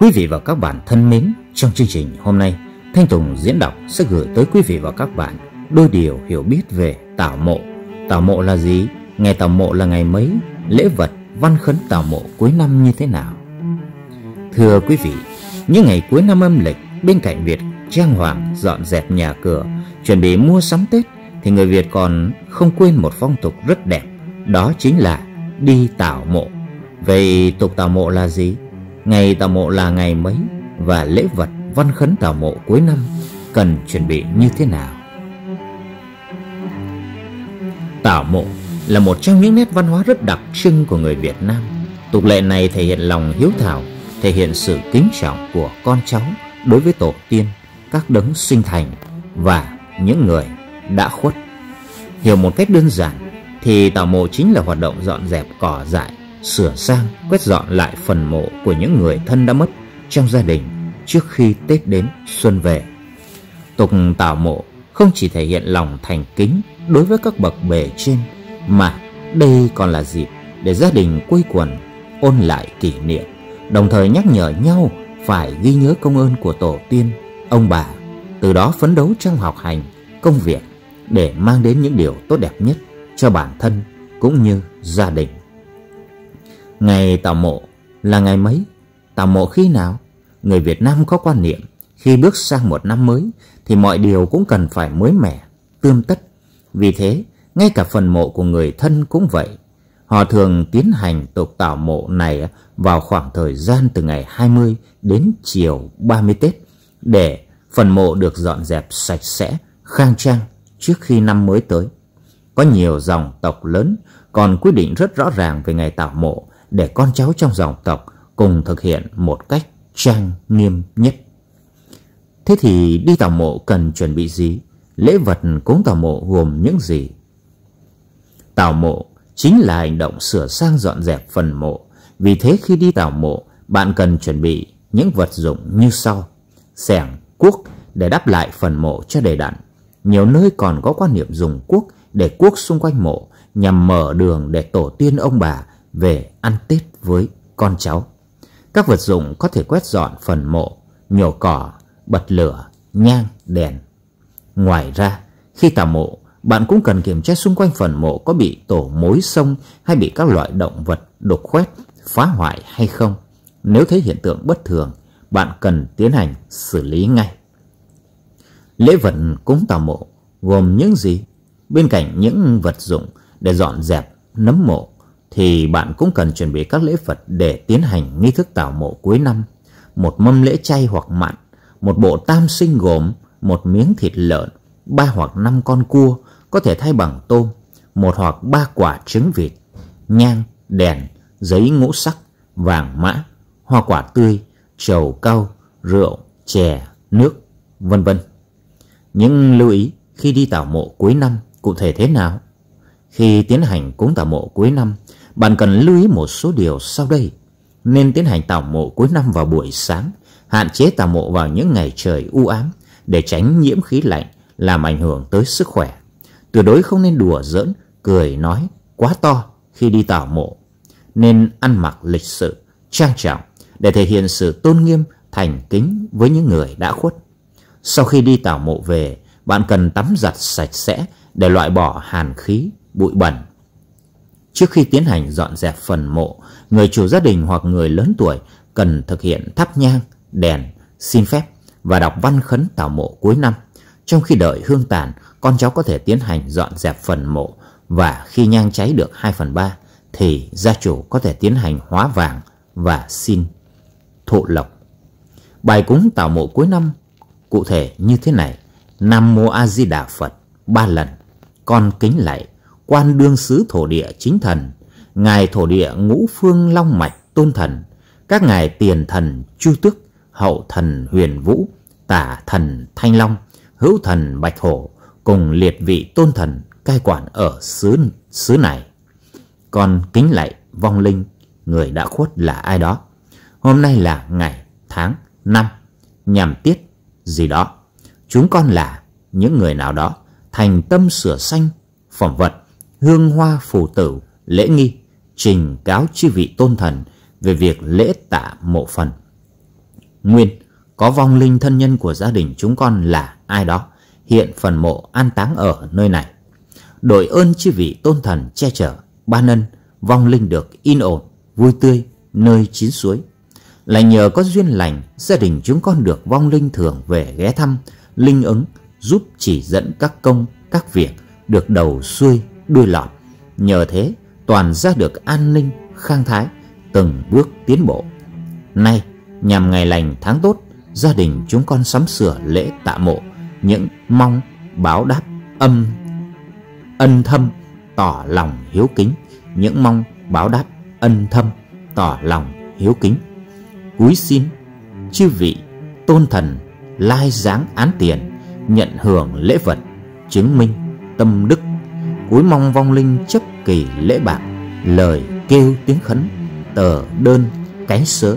Quý vị và các bạn thân mến, trong chương trình hôm nay, Thanh Tùng diễn đọc sẽ gửi tới quý vị và các bạn đôi điều hiểu biết về tảo mộ. Tảo mộ là gì? Ngày tảo mộ là ngày mấy? Lễ vật, văn khấn tảo mộ cuối năm như thế nào? Thưa quý vị, những ngày cuối năm âm lịch, bên cạnh việc trang hoàng, dọn dẹp nhà cửa, chuẩn bị mua sắm Tết, thì người Việt còn không quên một phong tục rất đẹp, đó chính là đi tảo mộ. Vậy tục tảo mộ là gì? Ngày tảo mộ là ngày mấy và lễ vật văn khấn tảo mộ cuối năm cần chuẩn bị như thế nào? Tảo mộ là một trong những nét văn hóa rất đặc trưng của người Việt Nam. Tục lệ này thể hiện lòng hiếu thảo, thể hiện sự kính trọng của con cháu đối với tổ tiên, các đấng sinh thành và những người đã khuất. Hiểu một cách đơn giản thì tảo mộ chính là hoạt động dọn dẹp cỏ dại sửa sang, quét dọn lại phần mộ của những người thân đã mất trong gia đình trước khi Tết đến xuân về. Tục tảo mộ không chỉ thể hiện lòng thành kính đối với các bậc bề trên mà đây còn là dịp để gia đình quây quần ôn lại kỷ niệm, đồng thời nhắc nhở nhau phải ghi nhớ công ơn của tổ tiên, ông bà, từ đó phấn đấu trong học hành, công việc để mang đến những điều tốt đẹp nhất cho bản thân cũng như gia đình. Ngày tảo mộ là ngày mấy? Tảo mộ khi nào? Người Việt Nam có quan niệm khi bước sang một năm mới thì mọi điều cũng cần phải mới mẻ, tươm tất. Vì thế, ngay cả phần mộ của người thân cũng vậy. Họ thường tiến hành tục tảo mộ này vào khoảng thời gian từ ngày 20 đến chiều 30 Tết để phần mộ được dọn dẹp sạch sẽ, khang trang trước khi năm mới tới. Có nhiều dòng tộc lớn còn quy định rất rõ ràng về ngày tảo mộ để con cháu trong dòng tộc cùng thực hiện một cách trang nghiêm nhất. Thế thì đi tảo mộ cần chuẩn bị gì? Lễ vật cúng tảo mộ gồm những gì? Tảo mộ chính là hành động sửa sang dọn dẹp phần mộ. Vì thế khi đi tảo mộ, bạn cần chuẩn bị những vật dụng như sau. Sẻng, cuốc để đắp lại phần mộ cho đầy đặn. Nhiều nơi còn có quan niệm dùng cuốc để cuốc xung quanh mộ nhằm mở đường để tổ tiên ông bà về ăn Tết với con cháu. Các vật dụng có thể quét dọn phần mộ, nhổ cỏ, bật lửa, nhang, đèn. Ngoài ra, khi tảo mộ, bạn cũng cần kiểm tra xung quanh phần mộ có bị tổ mối sông hay bị các loại động vật đục khoét, phá hoại hay không. Nếu thấy hiện tượng bất thường, bạn cần tiến hành xử lý ngay. Lễ vật cúng tảo mộ gồm những gì? Bên cạnh những vật dụng để dọn dẹp nấm mộ thì bạn cũng cần chuẩn bị các lễ vật để tiến hành nghi thức tảo mộ cuối năm. Một mâm lễ chay hoặc mặn, một bộ tam sinh gồm một miếng thịt lợn, ba hoặc năm con cua có thể thay bằng tôm, một hoặc ba quả trứng vịt, nhang, đèn, giấy ngũ sắc, vàng mã, hoa quả tươi, trầu cau, rượu, chè, nước, vân vân. Nhưng lưu ý khi đi tảo mộ cuối năm cụ thể thế nào? Khi tiến hành cúng tảo mộ cuối năm, bạn cần lưu ý một số điều sau đây. Nên tiến hành tảo mộ cuối năm vào buổi sáng, hạn chế tảo mộ vào những ngày trời u ám để tránh nhiễm khí lạnh làm ảnh hưởng tới sức khỏe. Tuyệt đối không nên đùa giỡn, cười nói quá to khi đi tảo mộ. Nên ăn mặc lịch sự, trang trọng để thể hiện sự tôn nghiêm, thành kính với những người đã khuất. Sau khi đi tảo mộ về, bạn cần tắm giặt sạch sẽ để loại bỏ hàn khí, bụi bẩn Trước khi tiến hành dọn dẹp phần mộ, người chủ gia đình hoặc người lớn tuổi cần thực hiện thắp nhang, đèn, xin phép và đọc văn khấn tảo mộ cuối năm. Trong khi đợi hương tàn, con cháu có thể tiến hành dọn dẹp phần mộ và khi nhang cháy được 2 phần 3 thì gia chủ có thể tiến hành hóa vàng và xin thụ lộc. Bài cúng tảo mộ cuối năm cụ thể như thế này. Nam Mô A Di Đà Phật ba lần. Con kính lạy quan đương sứ thổ địa chính thần, ngài thổ địa ngũ phương long mạch tôn thần, các ngài tiền thần chu tước, hậu thần huyền vũ, tả thần thanh long, hữu thần bạch hổ, cùng liệt vị tôn thần cai quản ở xứ xứ này. Con kính lạy vong linh, người đã khuất là ai đó. Hôm nay là ngày, tháng, năm, nhằm tiết gì đó. Chúng con là những người nào đó thành tâm sửa sanh, phẩm vật hương hoa phù tử, lễ nghi, trình cáo chư vị tôn thần về việc lễ tạ mộ phần. Nguyên có vong linh thân nhân của gia đình chúng con là ai đó? Hiện phần mộ an táng ở nơi này. Đội ơn chư vị tôn thần che chở ban ân vong linh được in ổn vui tươi nơi chín suối. Là nhờ có duyên lành gia đình chúng con được vong linh thường về ghé thăm linh ứng giúp chỉ dẫn các công các việc được đầu xuôi đuôi lọt. Nhờ thế, toàn gia được an ninh, khang thái, từng bước tiến bộ. Nay, nhằm ngày lành tháng tốt, gia đình chúng con sắm sửa lễ tạ mộ, những mong báo đáp âm, ân thâm tỏ lòng hiếu kính, những mong báo đáp ân thâm tỏ lòng hiếu kính. Cúi xin chư vị tôn thần lai dáng án tiền, nhận hưởng lễ vật, chứng minh tâm đức cúi mong vong linh chấp kỳ lễ bạc, lời kêu tiếng khấn, tờ đơn cái sớ,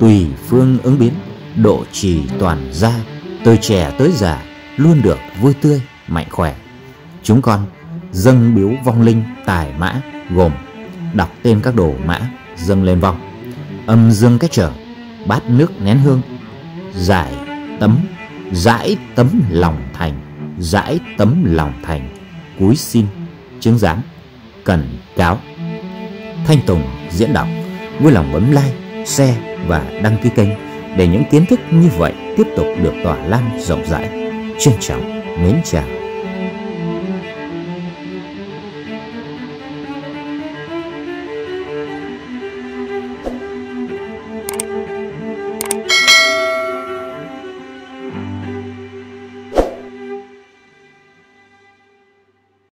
tùy phương ứng biến, độ trì toàn gia, từ trẻ tới già luôn được vui tươi, mạnh khỏe. Chúng con dâng biếu vong linh tài mã gồm đọc tên các đồ mã dâng lên vong, âm dương cách trở, bát nước nén hương, giải tấm giải tấm lòng thành, giải tấm lòng thành, cúi xin chứng giám, cần cáo, thanh tùng, diễn đọc. Vui lòng bấm like, share và đăng ký kênh để những kiến thức như vậy tiếp tục được tỏa lan rộng rãi. Trân trọng, mến chào.